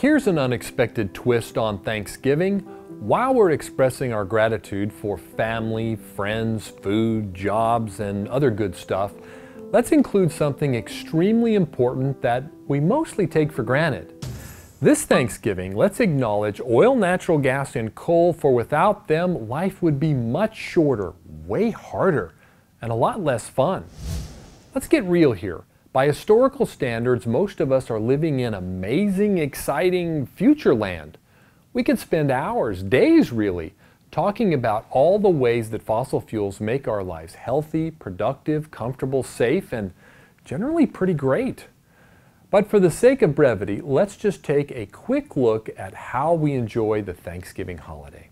Here's an unexpected twist on Thanksgiving. While we're expressing our gratitude for family, friends, food, jobs, and other good stuff, let's include something extremely important that we mostly take for granted. This Thanksgiving, let's acknowledge oil, natural gas, and coal, for without them, life would be much shorter, way harder, and a lot less fun. Let's get real here. By historical standards, most of us are living in amazing, exciting future land. We could spend hours, days really, talking about all the ways that fossil fuels make our lives healthy, productive, comfortable, safe, and generally pretty great. But for the sake of brevity, let's just take a quick look at how we enjoy the Thanksgiving holiday.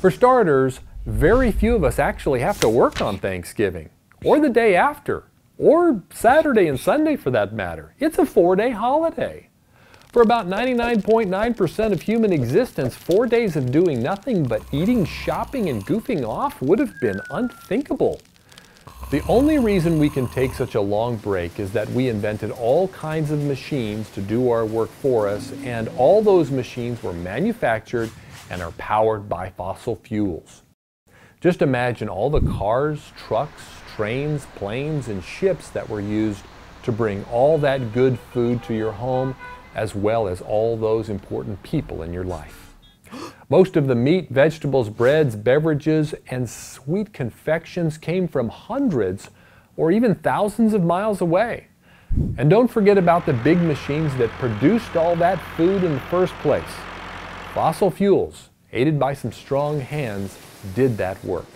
For starters, very few of us actually have to work on Thanksgiving, or the day after, or Saturday and Sunday for that matter. It's a four-day holiday. For about 99.9% of human existence, four days of doing nothing but eating, shopping, and goofing off would have been unthinkable. The only reason we can take such a long break is that we invented all kinds of machines to do our work for us, and all those machines were manufactured and are powered by fossil fuels. Just imagine all the cars, trucks, trains, planes, and ships that were used to bring all that good food to your home, as well as all those important people in your life. Most of the meat, vegetables, breads, beverages, and sweet confections came from hundreds or even thousands of miles away. And don't forget about the big machines that produced all that food in the first place. Fossil fuels, aided by some strong hands, did that work.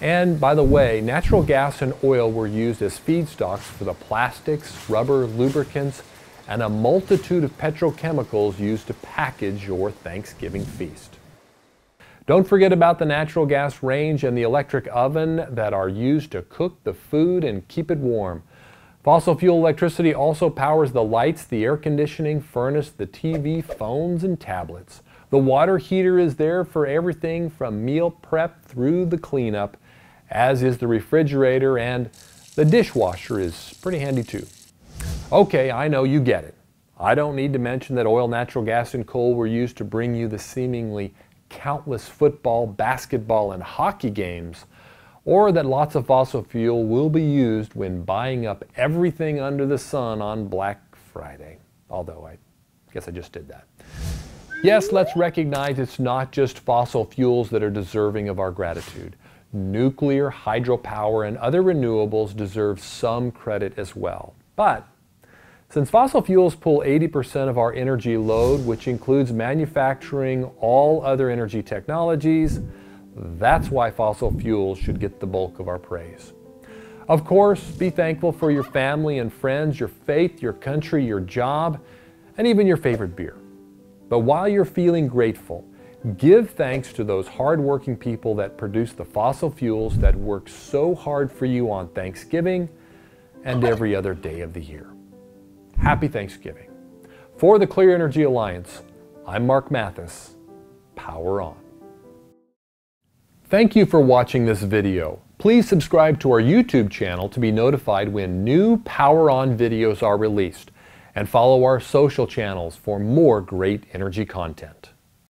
And by the way, natural gas and oil were used as feedstocks for the plastics, rubber, lubricants, and a multitude of petrochemicals used to package your Thanksgiving feast. Don't forget about the natural gas range and the electric oven that are used to cook the food and keep it warm. Fossil fuel electricity also powers the lights, the air conditioning, furnace, the TV, phones, and tablets. The water heater is there for everything from meal prep through the cleanup, as is the refrigerator, and the dishwasher is pretty handy too. Okay, I know you get it. I don't need to mention that oil, natural gas, and coal were used to bring you the seemingly countless football, basketball, and hockey games, or that lots of fossil fuel will be used when buying up everything under the sun on Black Friday. Although I guess I just did that. Yes, let's recognize it's not just fossil fuels that are deserving of our gratitude. Nuclear, hydropower, and other renewables deserve some credit as well. But since fossil fuels pull 80% of our energy load, which includes manufacturing all other energy technologies, that's why fossil fuels should get the bulk of our praise. Of course, be thankful for your family and friends, your faith, your country, your job, and even your favorite beer. But while you're feeling grateful, give thanks to those hardworking people that produce the fossil fuels that work so hard for you on Thanksgiving and every other day of the year. Happy Thanksgiving. For the Clear Energy Alliance, I'm Mark Mathis. Power on. Thank you for watching this video. Please subscribe to our YouTube channel to be notified when new Power On videos are released and follow our social channels for more great energy content.